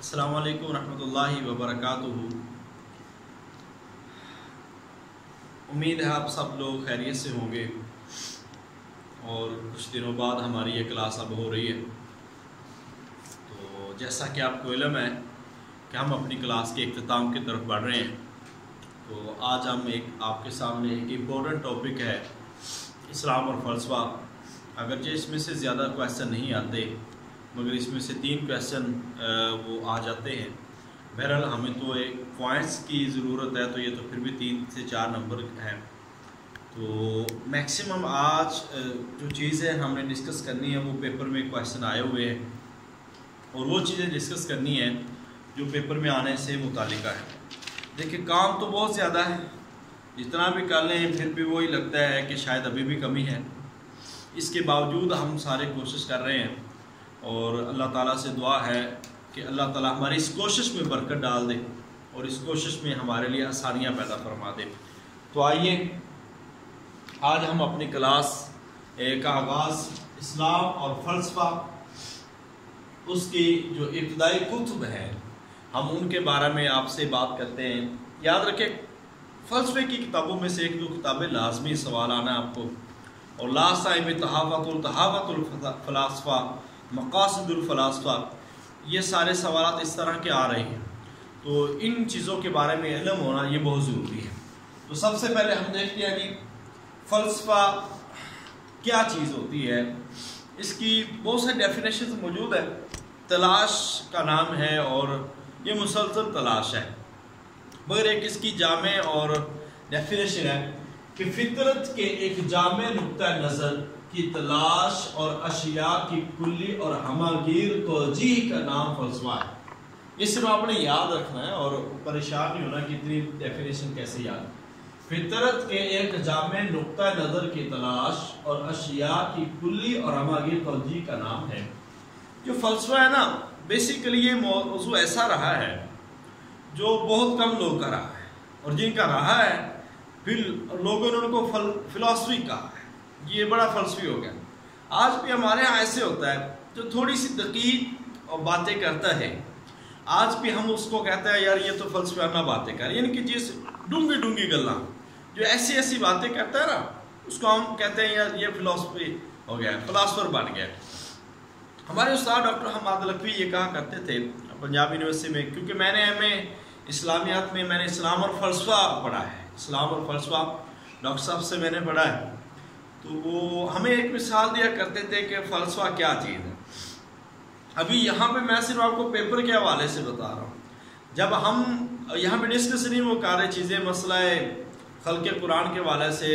अस्सलाम वालेकुम रहमतुल्लाहि व उम्मीद है आप सब लोग खैरियत से होंगे और कुछ दिनों बाद हमारी ये क्लास अब हो रही है। तो जैसा कि आपको इलम है कि हम अपनी क्लास के अख्ताम की तरफ़ बढ़ रहे हैं तो आज हम एक आपके सामने एक इम्पोर्टेंट टॉपिक है, इस्लाम और फ़लसफ़ा। अगर अगरचे इसमें से ज़्यादा क्वेश्चन नहीं आते। मगर इसमें से तीन क्वेश्चन वो आ जाते हैं। बहरहाल हमें तो एक पॉइंट्स की ज़रूरत है तो ये तो फिर भी तीन से चार नंबर हैं। तो मैक्सिमम आज जो चीज़ें हमने डिस्कस करनी है, वो पेपर में क्वेश्चन आए हुए हैं। और वो चीज़ें डिस्कस करनी है, जो पेपर में आने से मुतल है। देखिए, काम तो बहुत ज़्यादा है। जितना भी कर लें, फिर भी वही लगता है कि शायद अभी भी कमी है। इसके बावजूद हम सारे कोशिश कर रहे हैं। और अल्लाह ताला से दुआ है कि अल्लाह ताला हमारी इस कोशिश में बरकत डाल दे और इस कोशिश में हमारे लिए आसानियाँ पैदा फरमा दे। तो आइए, आज हम अपनी क्लास का आगाज़, इस्लाम और फ़लसफ़ा, उसकी जो इब्तदाई कुतुब हैं, हम उनके बारे में आपसे बात करते हैं। याद रखें, फ़लसफ़े की किताबों में से एक दो किताबें लाजमी सवाल आना आपको। और लास्ट टाइम में तहावतुल तहावतुलफ़लासफ़ा मकासदुलफ़लासफ़ा ये सारे सवाल इस तरह के आ रहे हैं। तो इन चीज़ों के बारे में इलम होना ये बहुत ज़रूरी है। तो सबसे पहले हम देखते हैं कि फ़लसफ़ा क्या चीज़ होती है। इसकी बहुत सारी डेफिनेशन मौजूद है। तलाश का नाम है और ये मुसलसल तलाश है। मगर एक इसकी जाम और डेफिनेशन है कि फितरत के एक जाम नुक़ नज़र की तलाश और अशिया की कुल्ली और हमागिर तोजीह का नाम फलसफा है ये सिर्फ़ आपने याद रखना है और परेशान नहीं होना कि इतनी डेफिनेशन कैसे याद फितरत के एक जाम नुक़ नज़र की तलाश और अशिया की कुल्ली और हमागिर तोजीह का नाम है। जो फलसफा है ना बेसिकली ये मौजू ऐसा रहा है, जो बहुत कम लोग का रहा है। और जिनका रहा है, फिर लोगों ने उनको फिलासफी कहा है। ये बड़ा फलसफी हो गया। आज भी हमारे यहाँ ऐसे होता है, जो थोड़ी सी दकीक और बातें करता है, आज भी हम उसको कहते हैं, यार, ये तो फलसफाना बातें कर। यानी कि जिस डूँगी डूँगी गल्ला, जो ऐसी ऐसी बातें करता है ना, उसको हम कहते हैं, यार, ये फिलोसफी हो गया, फिलासफर बन गया। हमारे उस्ताद डॉक्टर हमाद लखवी ये कहा करते थे, पंजाब यूनिवर्सिटी में, क्योंकि मैंने हमें इस्लामियात में, मैंने इस्लाम और फ़लसफ़ा पढ़ा है। इस्लाम और फ़लसफ़ा डॉक्टर साहब से मैंने पढ़ा है। तो वो हमें एक मिसाल दिया करते थे कि फ़लसफ़ा क्या चीज़ है। अभी यहाँ पे मैं सिर्फ़ आपको पेपर के हवाले से बता रहा हूँ। जब हम यहाँ पे डिस्कस नहीं वो कर रहे चीज़ें मसला खल के कुरान के हवाले से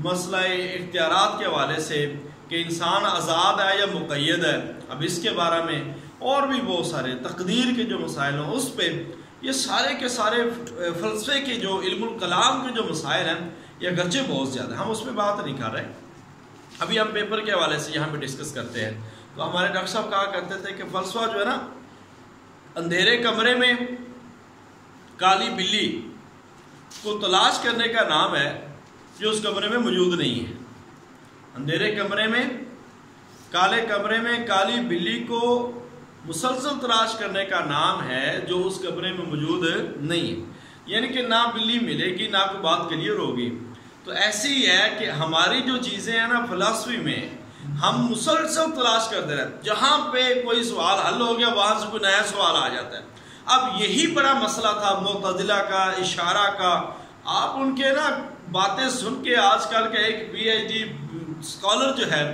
मसला इख्तियार के हवाले से कि इंसान आज़ाद है या मुक़ैद है। अब इसके बारे में और भी बहुत सारे तकदीर के जो मसाइल हैं, उस पर ये सारे के सारे फ़लसफ़े के जो इल्मुल कलाम के जो मसाइल हैं, ये अगरचे बहुत ज़्यादा हम उसमें बात नहीं कर रहे। अभी हम पेपर के हवाले से यहाँ पे डिस्कस करते हैं। तो हमारे डॉक्टर साहब कहा करते थे कि फ़लसफ़ा जो है ना, अंधेरे कमरे में काली बिल्ली को तलाश करने का नाम है, जो उस कमरे में मौजूद नहीं है। अंधेरे कमरे में, काले कमरे में काली बिल्ली को मुसलसल तलाश करने का नाम है जो उस कमरे में मौजूद नहीं है। यानी कि ना बिल्ली मिलेगी, ना कोई बात क्लियर होगी। तो ऐसे ही है कि हमारी जो चीज़ें हैं ना फलासफी में, हम मुसलसल तलाश करते रहते जहाँ पे कोई सवाल हल हो गया, वहाँ से कोई नया सवाल आ जाता है। अब यही बड़ा मसला था, मोतजिला का, इशारा का। आप उनके ना बातें सुन के आजकल का एक पीएचडी स्कॉलर जो है,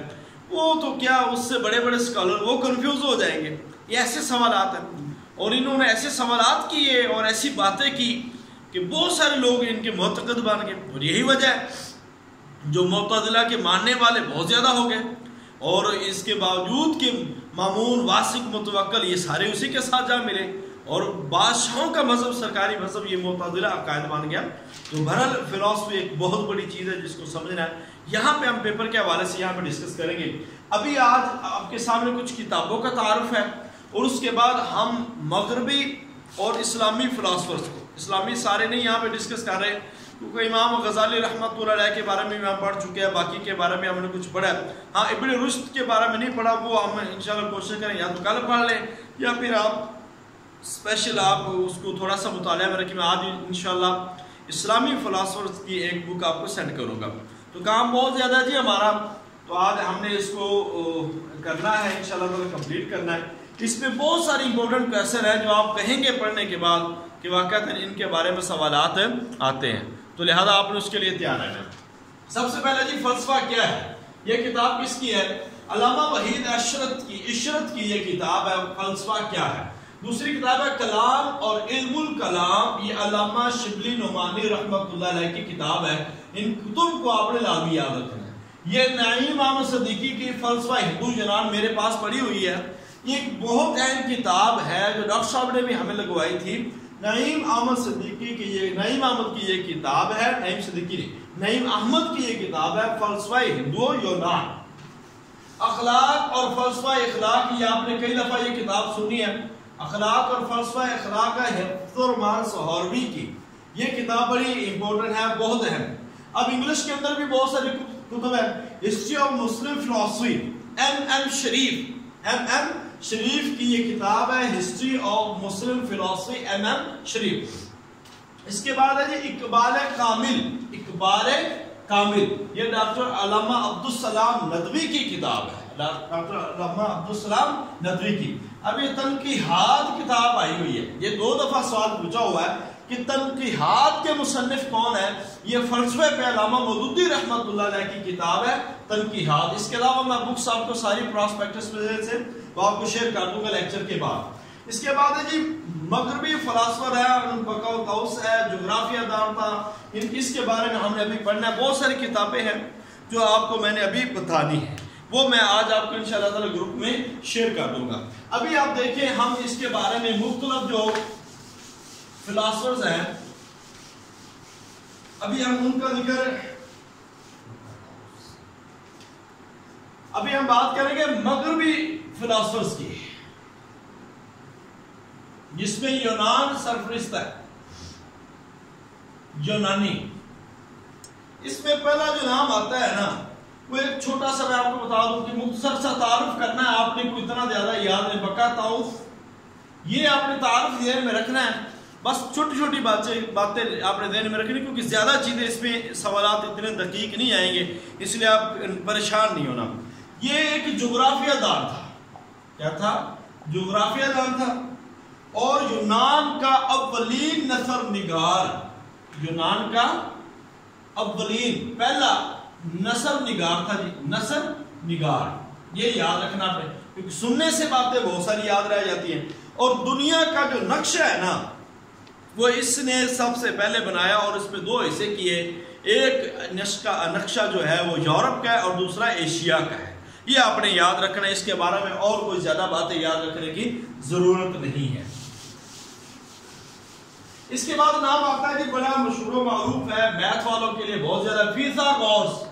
वो तो क्या उससे बड़े बड़े स्कॉलर वो कंफ्यूज हो जाएँगे। ये ऐसे सवाल हैं। और इन्होंने ऐसे सवाल किए और ऐसी बातें की कि बहुत सारे लोग इनके मोतकद बन गए। और यही वजह है, जो मतदिला के मानने वाले बहुत ज़्यादा हो गए। और इसके बावजूद कि मामून, वासिक मुतवक्ल ये सारे उसी के साथ जा मिले। और बादशाहों का मज़हब, सरकारी मज़हब, ये मतदिला अकायद बन गया। तो भरल फिलासफी एक बहुत बड़ी चीज़ है जिसको समझना है। यहाँ पे हम पेपर के हवाले से यहाँ पे डिस्कस करेंगे। अभी आज आपके सामने कुछ किताबों का तारफ़ है। और उसके बाद हम मगरबी और इस्लामी फ़िलासफ़र्स को, इस्लामी सारे नहीं यहाँ पे डिस्कस कर रहे, क्योंकि इमाम गजाली रहमत के बारे में भी हम पढ़ चुके हैं, बाकी के बारे में हमने कुछ पढ़ा है। हाँ इबन रुश्त के बारे में नहीं पढ़ा, वो हम इंशाल्लाह कोशिश करें, या तो कल पढ़ लें, या फिर आप स्पेशल आप उसको थोड़ा सा मुताल में रखिए मैं आज इन इस्लामी फ़िलासफ़र्स की एक बुक आपको सेंड करूँगा। तो काम बहुत ज़्यादा जी हमारा तो आज हमने इसको करना है इन कंप्लीट करना है। इसमें बहुत सारे इंपॉर्टेंट क्वेश्चन है जो आप कहेंगे पढ़ने के बाद कि वाकत इनके बारे में सवाल आते हैं। तो लिहाजा आपने उसके लिए तैयार रहना सबसे पहले जी, फलसफा क्या है? यह किताब किसकी है? अलामा वहीद अशरत की, इशरत की ये किताब है। फलसफा क्या है? दूसरी किताब है, कलाम और इल्मुल कलाम। ये अलामा शिबली नुमानी रहमतुल्लाह की किताब है। इन कुतुब को आपने लाजमी याद रखना है। ये नईम अहमद सदीकी की फलसफा हिंदू जनान मेरे पास पढ़ी हुई है। एक बहुत अहम किताब है जो डॉक्टर साहब ने भी हमें लगवाई थी। नईम अहमद सिद्दीकी की ये नईम अहमद की ये किताब है, नईम सिद्दीकी नईम अहमद की ये किताब है फलसफा हिंदू यूनान। अखलाक और फलसफा इखलाक ये आपने कई दफ़ा ये किताब सुनी है। अखलाक और फलसफा इखलाक है की। ये किताब बड़ी इंपॉर्टेंट है, बहुत अहम। अब इंग्लिश के अंदर भी बहुत सारी कुतुब है। History of Muslim philosophy M M Sharif M M Sharif की ये किताब है history of Muslim philosophy M M Sharif इसके बाद है जी इकबाल कामिल इकबाल कामिल ये डॉक्टर अलामा अब्दुलसलाम नदवी की किताब है डॉक्टर अलामा अब्दुल सलाम नदवी की अब ये तनकीहात किताब आई हुई है ये दो दफ़ा सवाल पूछा हुआ है कि तनकीहात के मुसनफ कौन है? ये फलसफे पे अलामा मदुद्दी रहमत की किताब है तनकीहात इसके अलावा मैं बुक्स आपको सारी प्रॉस्पेक्टस से वो आपको शेयर कर दूँगा लेक्चर के बाद। इसके बाद है जी, मगरबी फलासफर है है जोग्राफिया दार था। इन, इसके बारे में हमने अभी पढ़ना है। बहुत सारी किताबें हैं जो आपको मैंने अभी बतानी है। वो मैं आज आपको इन ग्रुप में शेयर कर दूँगा। अभी आप देखें, हम इसके बारे में मुख्तलफ जो फिलासफर्स हैं। अभी हम उनका ज़िक्र अभी हम बात करेंगे मगरबी फिलासफर्स की। जिसमें यूनान सरफरिस्त है। यूनानी। इसमें पहला जो नाम आता है ना, वो एक छोटा सा मैं आपको बता दूँ कि मुख्तर सा तारुफ करना है। आपने कोई इतना ज़्यादा याद नहीं बका ताउफ ये आपने तारुफ जेहन में रखना है। बस छोटी छोटी बातें बातें आपने ध्यान में रखनी, क्योंकि ज़्यादा चीज़ें इसमें सवाल इतने दकीक नहीं आएँगे, इसलिए आप परेशान नहीं होना। ये एक जोग्राफिया दान था। क्या था? जोग्राफिया दान था। और यूनान का अव्वलीन नसर निगार, यूनान का अवलीन पहला नसर निगार था जी, नसर निगार। ये याद रखना पड़े क्योंकि सुनने से बातें बहुत सारी याद रह जाती हैं। और दुनिया का जो नक्शा है ना वो इसने सबसे पहले बनाया और इसमें दो हिस्से किए। एक नक्शा नक्शा जो है वो यूरोप का है और दूसरा एशिया का है। ये आपने याद रखना है, इसके बारे में और कोई ज़्यादा बातें याद रखने की ज़रूरत नहीं है। इसके बाद नाम आता है कि बड़ा मशहूर मारूफ है, मैथ वालों के लिए बहुत ज़्यादा। फीसा गौस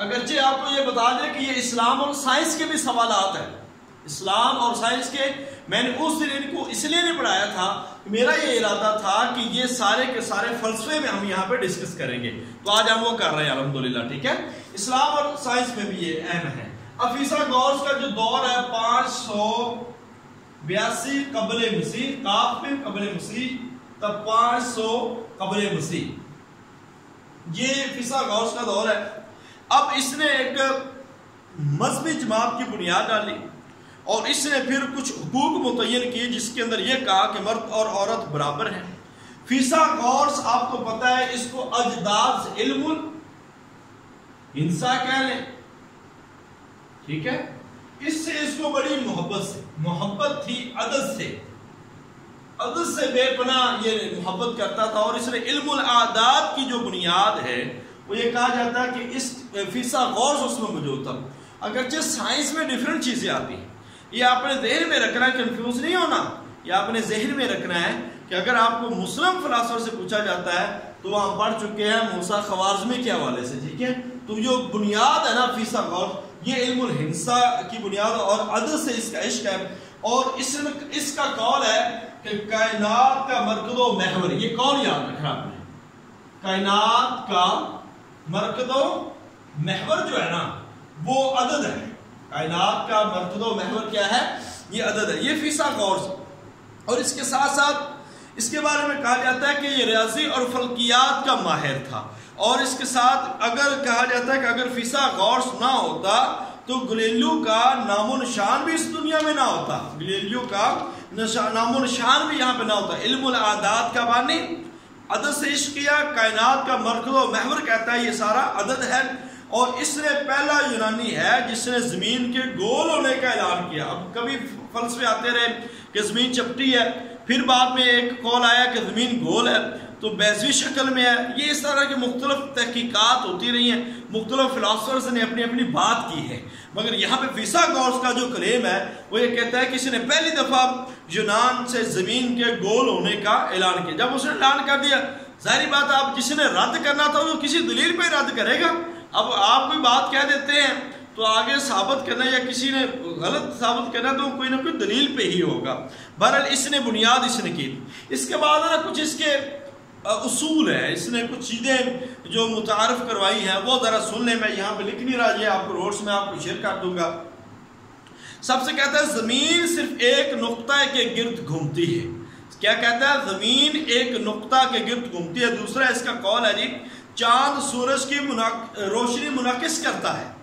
अगरचे, आपको ये बता दें कि ये इस्लाम और साइंस के भी सवाल है। इस्लाम और साइंस के, मैंने उस दिन इनको इसलिए नहीं पढ़ाया था, मेरा ये इरादा था कि ये सारे के सारे फलसफे में हम यहाँ पे डिस्कस करेंगे। तो आज हम वो कर रहे हैं अलहमदुल्ला ठीक है? इस्लाम और साइंस में भी ये अहम है। अफीसा गौस का जो दौर है, पाँच सौ बयासी कबल मसीह, काफ कबल मसीह, तब पाँच सौ कबल मसीह। ये फिसा गौस का दौर है। अब इसने एक मजहबी जमात की बुनियाद डाली। और इसने फिर कुछ हकूक मुतन किए जिसके अंदर यह कहा कि मर्द और औरत बराबर हैं। फीसा गौर्स आपको पता है, इसको अजदाज इल्म हिंसा कह लें। ठीक है? इससे इसको बड़ी मोहब्बत से, मोहब्बत थी अदद से। अदद से बेपना ये मोहब्बत करता था और इसने इल्म आदात की जो बुनियाद है, वो ये कहा जाता है कि इस फीसा गौर उसमें मौजूद था। अगरचे साइंस में डिफरेंट चीज़ें आती हैं। ये आपने जहन में रखना है कंफ्यूज नहीं होना। ये आपने जहन में रखना है कि अगर आपको मुस्लिम फिलासफर से पूछा जाता है तो हम पढ़ चुके हैं मूसा खवाजमे के हवाले से, ठीक है? तो जो बुनियाद है ना फीसा गौर, ये हिंसा की बुनियाद और अदल से इसका इश्क है। और इस इसका कौल है कि कायनात का मरकदो महवर, ये कौन याद रखना आपने। कायनात का मरकदो महवर जो है ना, वो अदद है। कायनात का मरकदो महवर क्या है? ये अदद है। ये फीसा गौर और इसके साथ साथ इसके बारे में कहा जाता है कि ये रियाजी और फलकियात का माहिर था। और इसके साथ अगर कहा जाता है कि अगर फीसा गौर ना होता तो गलेलू का नामो निशान भी इस दुनिया में ना होता। गलेलू का नामो निशान भी यहाँ पे ना होता। इल्म आदात का बानी। अदद से इश्क किया, कायनात का मरकज महवर कहता है ये सारा अदद है। और इसने पहला यूनानी है जिसने ज़मीन के गोल होने का ऐलान किया। अब कभी फलसफे आते रहे कि ज़मीन चपटी है, फिर बाद में एक कॉल आया कि ज़मीन गोल है तो बैजवी शक्ल में है। ये इस तरह की मुख्तलिफ़ तहकीक़ात होती रही हैं। मुख्तलिफ़ फिलासफर्स ने अपनी अपनी बात की है। मगर यहाँ पे फीसा गौस का जो क्लेम है, वो ये कहता है कि इसने पहली दफ़ा यूनान से ज़मीन के गोल होने का ऐलान किया। जब उसने ऐलान कर दिया, ज़ाहिर बात आप जिसने रद्द करना था, वो किसी दलील पर रद्द करेगा। अब आप कोई बात कह देते हैं तो आगे साबित करना या किसी ने गलत साबित करना तो कोई ना कोई दलील पे ही होगा। बहरहाल इसने बुनियाद इसने की। इसके बाद ना कुछ इसके उसूल है। इसने कुछ चीज़ें जो मुतारफ करवाई हैं, वो ज़रा सुन लें। मैं यहाँ पे लिख नहीं रहा, ये आपको रोड्स में आपको शेयर कर दूँगा। सबसे कहता है, ज़मीन सिर्फ़ एक नुक्ता के गिर्द घूमती है। क्या कहता है? ज़मीन एक नुक्ता के गिर्द घूमती है। दूसरा इसका कॉल है जी चाँद सूरज की रोशनी मुनकस करता है।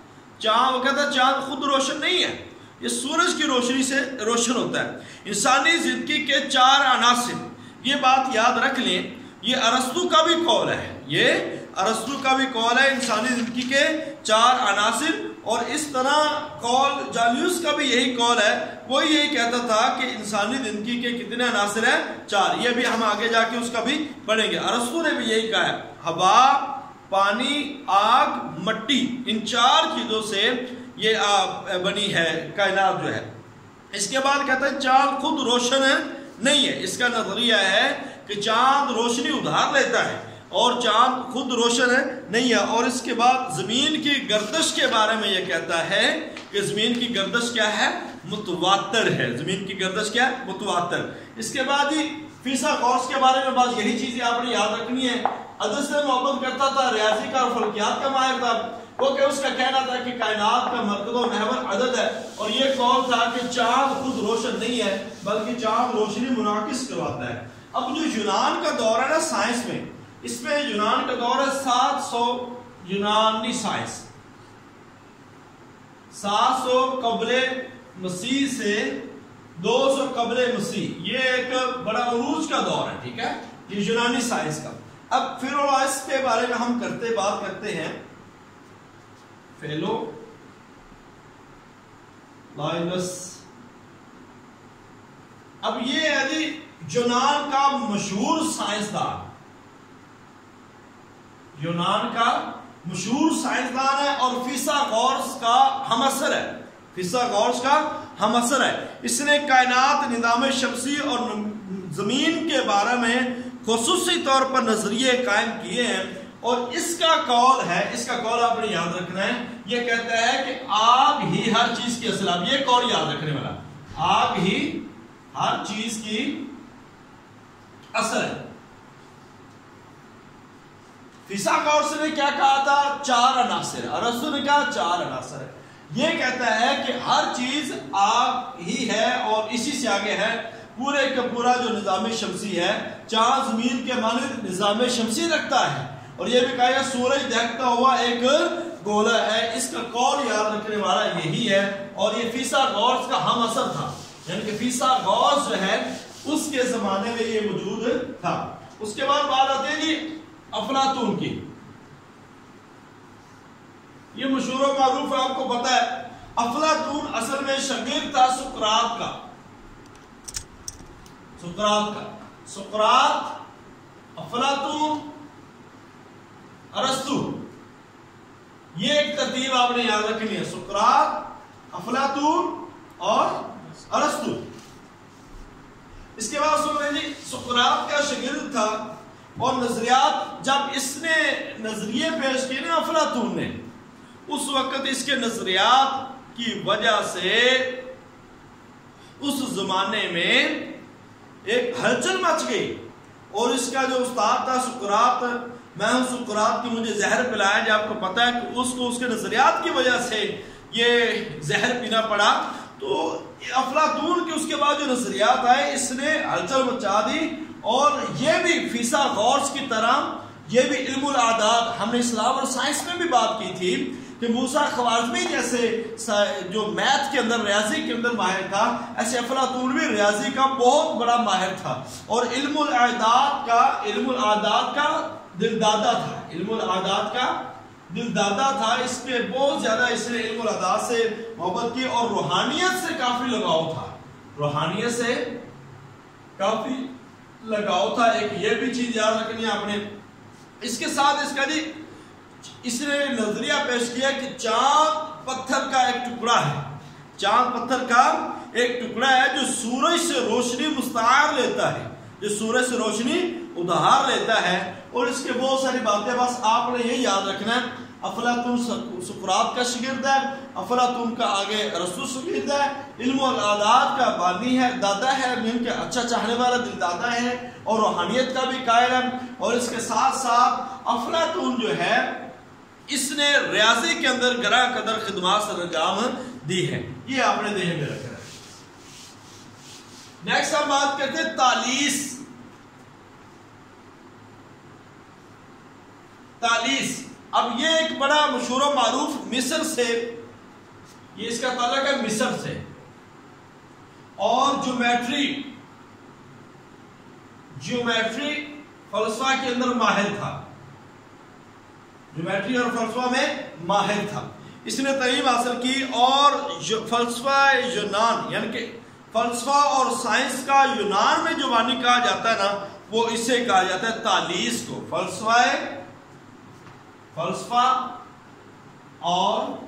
चाँद, वो कहता है, चाँद खुद रोशन नहीं है। ये सूरज की रोशनी से रोशन होता है। इंसानी ज़िंदगी के चार अनासर ये बात याद रख लें, ये अरस्तु का भी कौल है। ये अरस्तु का भी कॉल है इंसानी ज़िंदगी के चार अनासिर। और इस तरह कौल, जालियस का भी यही कॉल है। वो यही कहता था कि इंसानी ज़िंदगी के कितने अनासिर हैं? चार। ये भी हम आगे जाके उसका भी पढ़ेंगे। अरस्तु ने भी यही कहा है। हवा, पानी, आग, मट्टी, इन चार चीज़ों से ये बनी है, कायनात जो है। इसके बाद कहता है, चाँद खुद रोशन है, नहीं है। इसका नज़रिया है कि चाँद रोशनी उधार लेता है। और चाँद खुद रोशन है, नहीं है। और इसके बाद ज़मीन की गर्दश के बारे में यह कहता है कि ज़मीन की गर्दश क्या है? मुतवातर है। ज़मीन की गर्दश क्या है? मुतवातर। इसके बाद ही फीसा गौस के बारे में बस यही चीज़ें आपने याद रखनी है। अदर से मोहब्बत करता था रियाजी का और फलकियात का माहिर था। वो क्या उसका कहना था कि कायनात का मरकज महवर अदद है। और ये कौल था कि चाँद खुद रोशन नहीं है, बल्कि चाँद रोशनी मुनाकिस करवाता है। अब जो यूनान का दौर है ना, साइंस में इसमें यूनान का दौर है सात सौ यूनानी साइंस। सात सौ कबले मसीह से दो सौ कबले मसीह। ये एक बड़ा अरूज का दौर है, ठीक है? ये यूनानी साइंस का। अब फिर के बारे में हम करते बात करते हैं। फेलो लाइनस अब ये यदि यूनान का मशहूर साइंसदान। यूनान का मशहूर साइंसदान है और फीसा गौर्स का हम असर है। फीसा गौर्स का हम असर है। इसने कायनात निज़ाम शमसी और ज़मीन के बारे में खसूसी तौर पर नज़रिए कायम किए हैं और इसका कौल है, इसका कौल आपने याद रखना है। ये कहता है कि आग ही हर चीज़ की असल आप ये कौल याद रखने वाला। आग ही हर चीज़ की असल है। फिसा कौर्स ने क्या कहा था? चार अनासर। अरसू ने कहा, चार अनासर। ये कहता है कि हर चीज़ आग ही है और इसी से आगे है। पूरे का पूरा जो निज़ाम शमसी है, चार ज़मीन के मानद निज़ाम शमसी रखता है। और ये भी कहा गया सूरज देखता हुआ एक गोला है। इसका कौल याद रखने वाला यही है। और ये फीसा गौर का हम असर था। यानी कि फीसा गौस जो है, उसके जमाने में ये मौजूद था। उसके बाद बात आती है जी अफलातून की। ये मशहूर मारूफ है, आपको पता है, अफलातून असल में शगीर था सुकरात का। सुकरात का। सुकरात, अफलातून, अरस्तु। ये एक तरतीब आपने याद रखनी है, सुकरात, अफलातून और अरस्तु। इसके बाद सुन जी सुकरात का शगिर्द था और नजरियात जब इसने नज़रिए पेश किए ना अफलातून ने, उस वक्त इसके नजरियात की वजह से उस जमाने में एक हलचल मच गई। और इसका जो उस्ताद था सुकरात, मैं हूँ सुकरात की मुझे जहर पिलाया, जो आपको पता है कि उसको उसके नजरियात की वजह से ये जहर पीना पड़ा। तो अफलातून के उसके बाद जो नजरियात आए, इसने हलचल मचा दी। और ये भी फीसा गौर्स की तरह, ये भी इल्मुल आदात हमने इस्लाम और साइंस में भी बात की थी कि मूसा खवाजमी जैसे जो मैथ के अंदर, रियाजी के अंदर माहिर था, ऐसे अफलातून भी रियाजी का बहुत बड़ा माहिर था। और इल्मुल आदात का, इल्मुल आदात का दिलदादा था। इल्मुल आदात का दिलदादा था इसके बहुत ज़्यादा इसने इल्मुल आदात से मोहब्बत की और रूहानियत से काफ़ी लगाव था। रूहानियत से काफ़ी लगाव था, एक ये भी चीज़ याद रखनी है आपने। इसके साथ इसका जी इसने नज़रिया पेश किया कि चाँद पत्थर का एक टुकड़ा है। चाँद पत्थर का एक टुकड़ा है जो सूरज से रोशनी मुस्तार लेता है। जो सूरज से रोशनी उधार लेता है। और इसके बहुत सारी बातें बस आपने ये याद रखना है। अफलातुन सुकरात का शिगिर्द है अफलातुन का आगे रसू शिगिर्द है। इल्म आदात का बानी है, दादा है जिनके अच्छा चाहने वाला दिल दादा है और रूहानियत का भी कायल है। और इसके साथ साथ अफलातुन जो है, इसने रियाजी के अंदर गरा कदर खदमात सर अंजाम दी है। ये आपने देह में रखा है। नेक्स्ट हम बात करते हैं तालीस। तालीस। अब ये एक बड़ा मशहूर मारूफ मिस्र से, ये इसका ताल्लुक है मिस्र से। और ज्योमेट्री ज्योमेट्री फलसफा के अंदर माहिर था। ज्योमेट्री और फलसफा में माहिर था। इसने तलीम हासिल की और फलसफा यूनान, यानी कि फलसफा और साइंस का यूनान में जो वानी कहा जाता है ना, वो इसे कहा जाता है तालीस को। फलसफा फलसफा और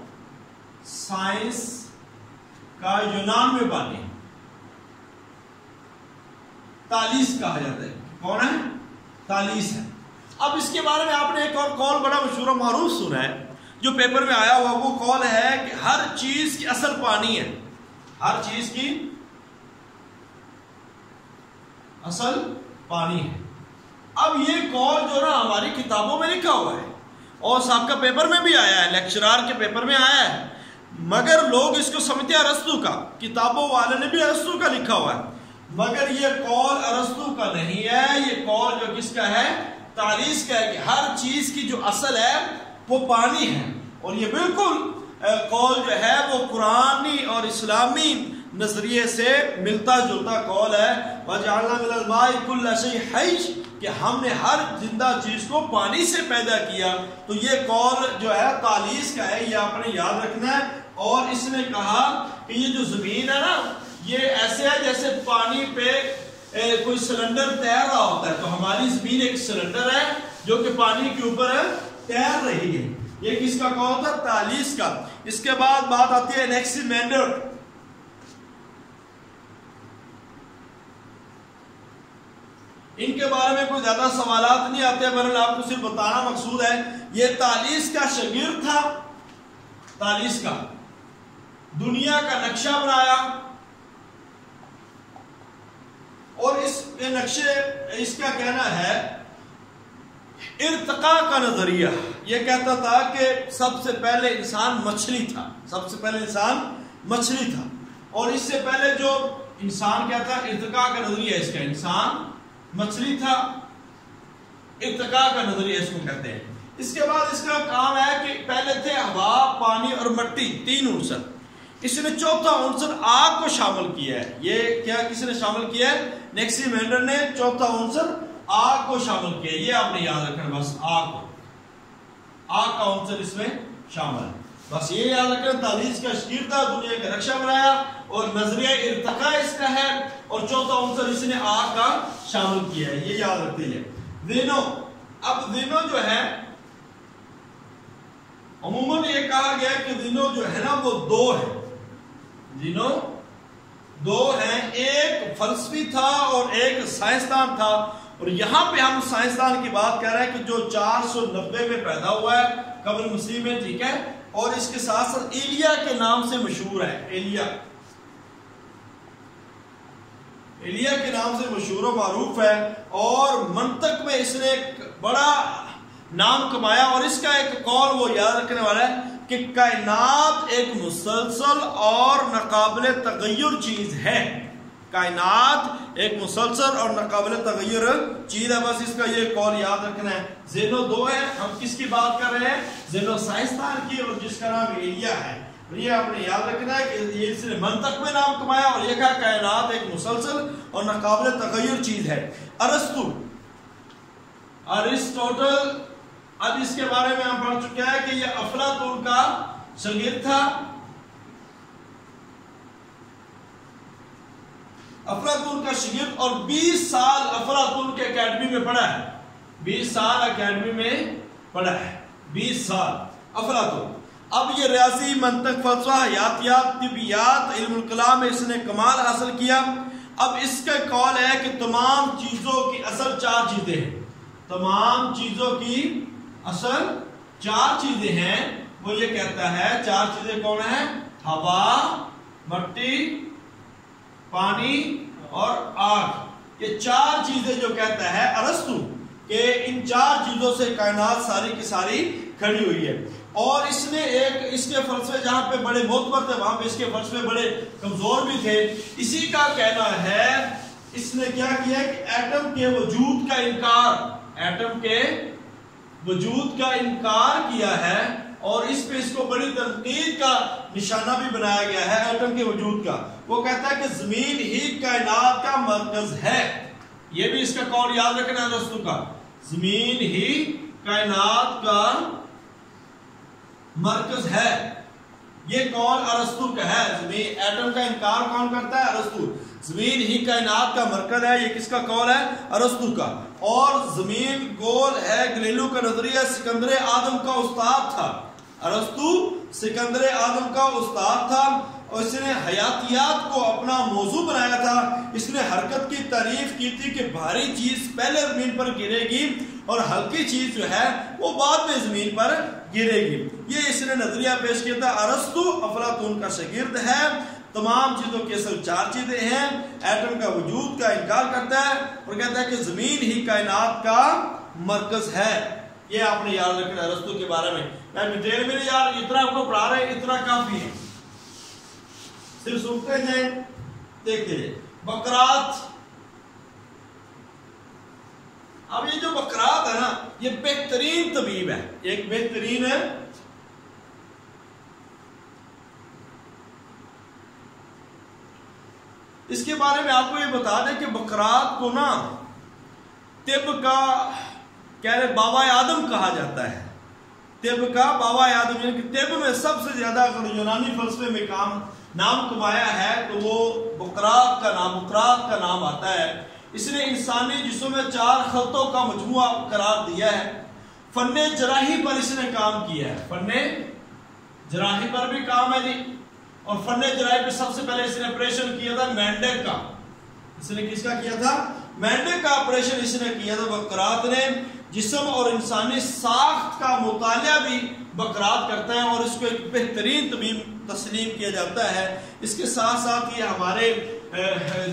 साइंस का यूनान में बानी। तालीस कहा जाता है। कौन है? तालीस है। अब इसके बारे में आपने एक और कॉल बड़ा मशहूर मारूफ सुना है। जो पेपर में आया हुआ वो कॉल है कि हर चीज़ की असल पानी है। हर चीज़ की असल पानी है। अब ये कॉल जो ना हमारी किताबों में लिखा हुआ है। और सबका पेपर में भी आया है लेक्चरार के पेपर में आया है। मगर लोग इसको समझते अरस्तु का। किताबों वाले ने भी अरस्तु का लिखा हुआ है। मगर ये कौल अरस्तु का नहीं है, ये कौल जो किसका है? तालीस का है कि हर चीज़ की जो असल है, वो पानी है। और ये बिल्कुल कौल जो है, वो कुरानी और इस्लामी नज़रिए से मिलता जुलता कौल है। कि हमने हर ज़िंदा चीज़ को पानी से पैदा किया। तो ये कौल जो है तालीस का है ये आपने याद रखना है। और इसने कहा कि ये जो ज़मीन है ना ये ऐसे है जैसे पानी पे ए, कोई सिलेंडर तैर रहा होता है। तो हमारी ज़मीन एक सिलेंडर है जो कि पानी के ऊपर तैर रही है। ये किसका कौन था? तालीस का। इसके बाद बात आती है नेक्सिमेंडर इनके बारे में कोई ज़्यादा सवाल नहीं आते, बहरहाल आपको सिर्फ़ बताना मकसूद है, ये तालीस का शगीर था, तालीस का। दुनिया का नक्शा बनाया, और इस नक्शे, इसका कहना है, इर्तका का नज़रिया। यह कहता था कि सबसे पहले इंसान मछली था, सबसे पहले इंसान मछली था। और इससे पहले जो इंसान क्या था, इर्तका का नज़रिया इसका, इंसान मछली था इर्तका का नज़रिया इसको कहते हैं। इसके बाद इसका काम है कि पहले थे हवा, पानी और मट्टी, तीन उनसर इसने चौथा उनसर आग को शामिल किया है। ये क्या किसने शामिल किया है? नेक्सी मेंडर ने चौथा उनसर आग को शामिल किया ये आपने याद रखना, बस आग को। आग का उनसर इसमें शामिल है। बस ये याद रखना तालीस का शकीर था, दुनिया का रक्षा बनाया और नज़रिया इर्तका इसका है। और चौथा उनसर इसने आग का शामिल किया है, ये याद रखते हैं दिनों अब दिनों जो है, अमूमन ये कहा गया कि दिनों जो है ना, वो दो है। दिनों दो हैं, एक फलसफी था और एक साइंसदान था। और यहाँ पे हम साइंसदान की बात कर रहे हैं कि जो 490 में पैदा हुआ है कबल मुस्लिम में, ठीक है? और इसके साथ साथ एलिया के नाम से मशहूर है, एलिया। एलिया के नाम से मशहूर मारूफ है और मंतक में इसने एक बड़ा नाम कमाया और इसका एक कॉल वो याद रखने वाला है कि कायनात एक मुसलसल और नाकबले तगैर चीज़ है। कायनात एक मुसलसल और नाकबल तगैर चीज़ है। बस इसका ये कॉल याद रखना है। जेनो दो है। हम किसकी बात कर रहे हैं? जेनो साइंसदान की और जिसका नाम एलिया है। ये आपने याद रखना है कि ये इसने मंतक में नाम कमाया और ये कहा कायनात एक मुसलसल और नाकबल तगैर चीज़ है। अरस्तु। अरिस्टोटल, अब इसके बारे में हम पढ़ चुके हैं कि ये अफलातून का संगीत था। अफलातून का शिगिर और 20 साल अफलातून के एकेडमी में पढ़ा है। 20 साल एकेडमी में पढ़ा है। 20 साल अफलातून। अब ये रियासी मंतक फलसफा हयातियात तिबियात में इसने कमाल हासिल किया। अब इसका कॉल है कि तमाम चीज़ों की असल चार चीज़ें हैं। तमाम चीज़ों की असल चार चीज़ें हैं। वो ये कहता है, चार चीज़ें कौन है? हवा, मट्टी, पानी और आग। ये चार चीज़ें जो कहता है अरस्तु, के इन चार चीज़ों से कायनात सारी की सारी खड़ी हुई है। और इसने एक, इसके फलसफे जहाँ पे बड़े मोतबर थे, वहाँ पे इसके फलसफे बड़े कमज़ोर भी थे। इसी का कहना है, इसने क्या किया कि एटम के वजूद का इनकार, एटम के वजूद का इनकार किया है और इस पे इसको बड़ी तनकीद का निशाना भी बनाया गया है, एटम के वजूद का। वो कहता है कि ज़मीन ही कायनात का मरकज है। ये भी इसका कौन याद रखना है दोस्तों का। ज़मीन ही कायनात का मरकज है। ये कौन अरस्तु का है? ज़मीन, एटम का इनकार कौन करता है? अरस्तु ज़मीन ही कायनात का मरकज है। ये किसका कौल है? अरस्तु का। और ज़मीन गोल है गलीलू का नज़रिया सिकंदर आदम का उस्ताद था। अरस्तु सिकंदर आदम का उस्ताद था और इसने हयातियात को अपना मौजू बनाया था। इसने हरकत की तारीफ़ की थी कि भारी चीज़ पहले ज़मीन पर गिरेगी और हल्की चीज़ जो है, वो बाद में ज़मीन पर गिरेगी। ये इसने नज़रिया पेश किया था, अरस्तु अफलातून का शगिर्द है। तमाम चीज़ों की असल चार चीज़ें हैं। एटम का वजूद का इनकार करता है और कहता है कि ज़मीन ही कायनात का मरकज है। ये आपने याद रखना रस्तों के बारे में। मैं डिटेल में यार इतना आपको पढ़ा रहे इतना काफ़ी है। सिर्फ़ सुनते हैं, देखते हैं। बकरात अब ये जो बकरात है ना ये बेहतरीन तबीब है। एक बेहतरीन है। इसके बारे में आपको ये बता दें कि बकरात को ना तिब का कह रहे बाबा आदम कहा जाता है। तिब का बाबा आदम यानी कि तिब में सबसे ज़्यादा अगर यूनानी फलसफे में काम नाम कमाया है तो वो बकरात का नाम बकरात का नाम आता है। इसने इंसानी जिसों में चार खलतों का मजमुआ करार दिया है। फन्ने जराही पर इसने काम किया है। फन्ने जराही पर भी काम है जी। और फन्ने जराही पर सबसे पहले इसने ऑपरेशन किया था मैंडेक का। इसने किसका किया था? मैंडेक का ऑपरेशन इसने किया था बकरात ने। जिसम और इंसानी साख्त का मुताया भी बकरात करता है और इसको एक बेहतरीन तबीब तस्लीम किया जाता है। इसके साथ साथ ये हमारे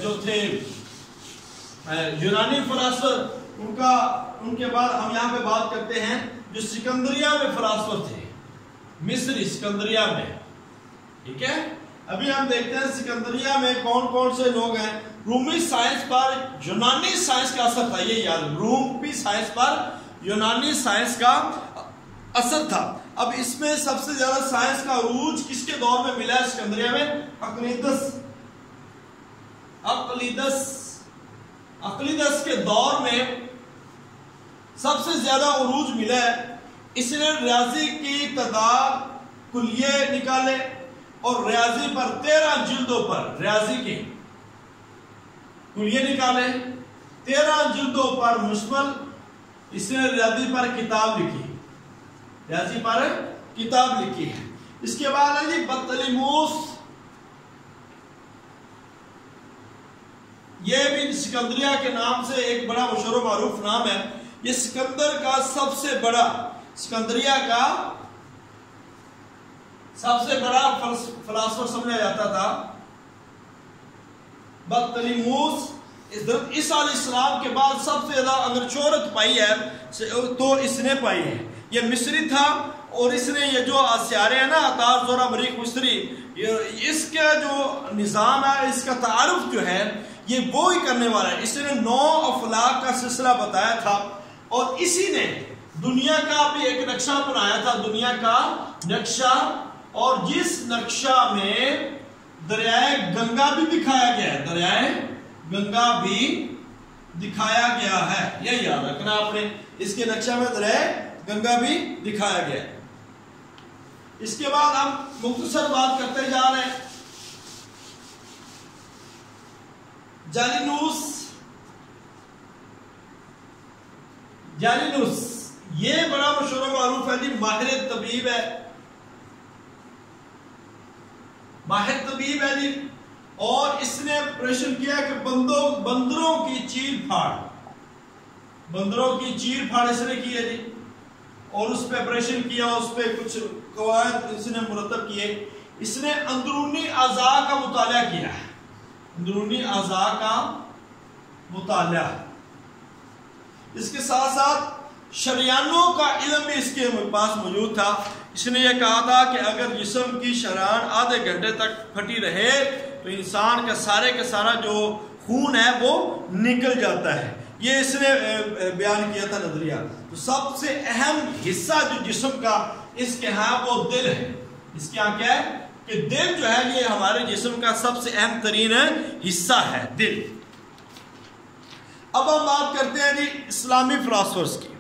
जो थे यूनानी फरासर उनका, उनके बाद हम यहाँ पे बात करते हैं, जो सिकंदरिया में फरासर थे। मिस्र, सिकंदरिया में। ठीक है? अभी हम देखते हैं सिकंदरिया में कौन कौन से लोग हैं। रूमी साइंस पर यूनानी साइंस का असर था, ये याद। रूमी साइंस पर यूनानी साइंस का असर था। अब इसमें सबसे ज़्यादा साइंस का रूज किसके दौर में मिला है सिकंदरिया में? अकलीदस। अकलीदस। अकलीदस के दौर में सबसे ज़्यादा अरूज मिला है। इसने रियाजी की तादाद कुलिये निकाले और रियाजी पर तेरह जिल्दों पर, रियाजी के कुलिये निकाले। तेरह जिल्दों पर मुश्मल, इसने रियाजी पर किताब लिखी। रियाजी पर किताब लिखी है। इसके बाद है जी बतलीमूस ये भी सिकंदरिया के नाम से एक बड़ा मशहूर मारूफ नाम है। ये सिकंदर का सबसे बड़ा, सिकंदरिया का सबसे बड़ा फलासफर समझा जाता था। बदतलीमूस इस इस्लाम के बाद सबसे ज़्यादा अगर शोहरत पाई है तो इसने पाई है। ये मिस्री था और इसने ये जो आसियारे हैं ना, अतार, जोरा मरीक मिस्री इसका जो निज़ाम है, इसका तारुफ जो है ये वो ही करने वाला है। इसने नौ अफलाक का सिलसिला बताया था और इसी ने दुनिया का भी एक नक्शा बनाया था, दुनिया का नक्शा। और जिस नक्शा में दरियाए गंगा भी दिखाया गया है, दरियाए गंगा भी दिखाया गया है। यह याद रखना आपने, इसके नक्शा में दरिया गंगा भी दिखाया गया है। इसके बाद हम मुख्तसर बात करते जा रहे हैं। जालिनूस। जालिनूस, ये बड़ा मशहूर मारूफ है जी, माहिर तबीब है। माहिर तबीब है जी, और इसने प्रश्न किया कि बंदों बंदरों की चीर फाड़। बंदरों की चीर फाड़ इसने की है जी, और उस पर ऑपरेशन किया, उस पर कुछ कवायद इसने मुरतब किए। इसने अंदरूनी अज़ा का मुताल किया। है अंदरूनी अज़ा का मुताल इसके साथ साथ शरियानों का इलम भी इसके पास मौजूद था। इसने यह कहा था कि अगर जिसम की शरान आधे घंटे तक फटी रहे तो इंसान का सारे का सारा जो खून है वो निकल जाता है। ये इसने बयान किया था नज़रिया। तो सबसे अहम हिस्सा जो जिसम का इसके यहाँ वो दिल है, इसके यहाँ क्या है? कि दिल जो है ये हमारे जिस्म का सबसे अहम तरीन हिस्सा है, दिल। अब हम बात करते हैं जी इस्लामी फिलासफर्स की।